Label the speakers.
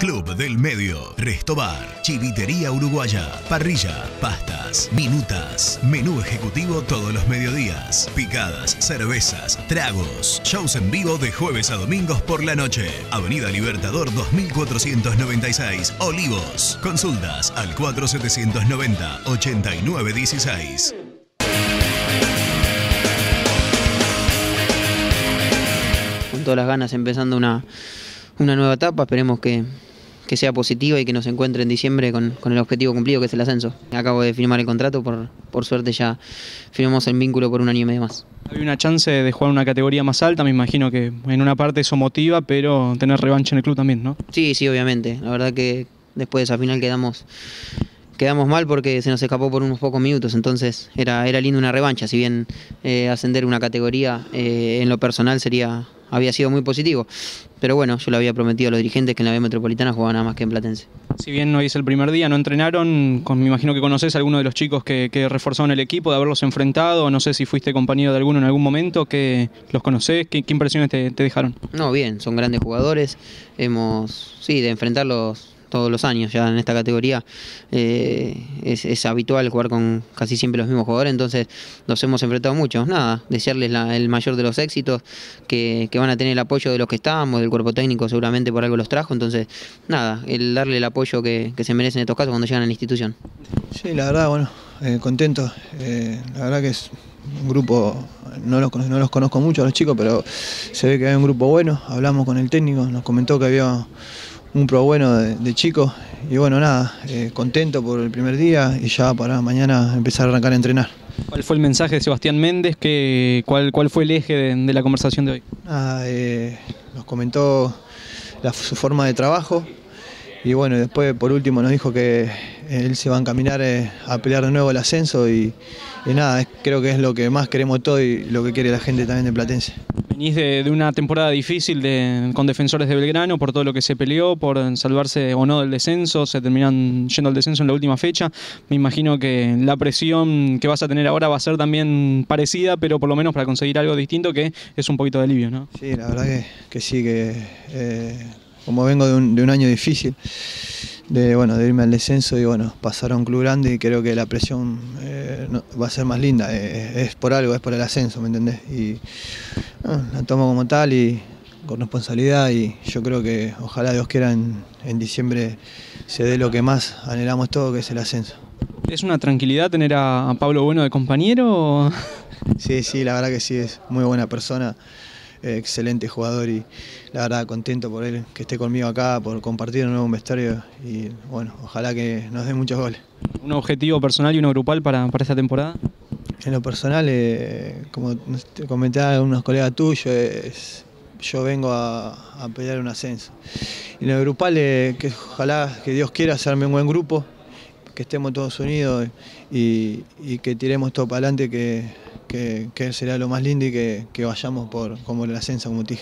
Speaker 1: Club del Medio, Restobar, Chivitería Uruguaya, Parrilla, Pastas, Minutas, Menú Ejecutivo todos los mediodías, picadas, cervezas, tragos, shows en vivo de jueves a domingos por la noche. Avenida Libertador 2496, Olivos. Consultas al 4790 8916.
Speaker 2: Con todas las ganas empezando una, una nueva etapa, esperemos que, que sea positiva y que nos encuentre en diciembre con, con, el objetivo cumplido que es el ascenso. Acabo de firmar el contrato, por, por suerte ya firmamos el vínculo por un año y medio más.
Speaker 3: Hay una chance de jugar una categoría más alta, me imagino que en una parte eso motiva, pero tener revancha en el club también, ¿no?
Speaker 2: Sí, sí, obviamente. La verdad que después de esa final quedamos quedamos mal porque se nos escapó por unos pocos minutos, entonces era, era lindo una revancha, si bien eh, ascender una categoría eh, en lo personal sería había sido muy positivo, pero bueno, yo le había prometido a los dirigentes que en la B Metropolitana jugaban nada más que en Platense.
Speaker 3: Si bien hoy es el primer día, no entrenaron, con, me imagino que conoces a alguno de los chicos que, que, reforzaron el equipo, de haberlos enfrentado, no sé si fuiste compañero de alguno en algún momento, que los conoces, qué, qué impresiones te, te dejaron.
Speaker 2: No, bien, son grandes jugadores, hemos, sí, de enfrentarlos todos los años ya en esta categoría eh, es, habitual jugar con casi siempre los mismos jugadores, entonces nos hemos enfrentado mucho. Nada, desearles el mayor de los éxitos, que, van a tener el apoyo de los que estábamos, del cuerpo técnico seguramente por algo los trajo, entonces nada, el darle el apoyo que, que se merecen en estos casos cuando llegan a la institución.
Speaker 4: Sí, la verdad, bueno, eh, contento, eh, la verdad que es un grupo, no los, no los conozco mucho a los chicos, pero se ve que hay un grupo bueno, hablamos con el técnico, nos comentó que había un pro bueno de, de chico y bueno, nada, eh, contento por el primer día y ya para mañana empezar a arrancar a entrenar.
Speaker 3: ¿Cuál fue el mensaje de Sebastián Méndez? Que, cuál, ¿Cuál fue el eje de, de la conversación de hoy?
Speaker 4: Nada, eh, nos comentó la, su forma de trabajo y bueno, después por último nos dijo que él se va a encaminar eh, a pelear de nuevo el ascenso y, y nada, creo que es lo que más queremos todos y lo que quiere la gente también de Platense.
Speaker 3: Venís de, de una temporada difícil de, con defensores de Belgrano por todo lo que se peleó, por salvarse o no del descenso, se terminan yendo al descenso en la última fecha. Me imagino que la presión que vas a tener ahora va a ser también parecida, pero por lo menos para conseguir algo distinto que es un poquito de alivio, ¿no?
Speaker 4: Sí, la verdad que, que sí, que eh, como vengo de un, de un año difícil, de, bueno, de irme al descenso y bueno, pasar a un club grande y creo que la presión eh, va a ser más linda, eh, es por algo, es por el ascenso, ¿me entendés? La tomo como tal y con responsabilidad y yo creo que ojalá Dios quiera en, en diciembre se dé lo que más anhelamos todo, que es el ascenso.
Speaker 3: ¿Es una tranquilidad tener a, a Pablo Bueno de compañero?
Speaker 4: Sí, sí, la verdad que sí, es muy buena persona. Eh, excelente jugador y la verdad contento por él que esté conmigo acá, por compartir un nuevo vestuario y bueno, ojalá que nos dé muchos goles.
Speaker 3: ¿Un objetivo personal y uno grupal para, para esta temporada?
Speaker 4: En lo personal, eh, como te comenté a unos colegas tuyos, yo vengo a, pelear un ascenso. Y en lo grupal, eh, que ojalá que Dios quiera hacerme un buen grupo, que estemos todos unidos y, que tiremos todo para adelante, que que, será lo más lindo y que, vayamos por como el ascenso, como te.